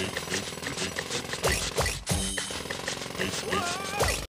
H, H,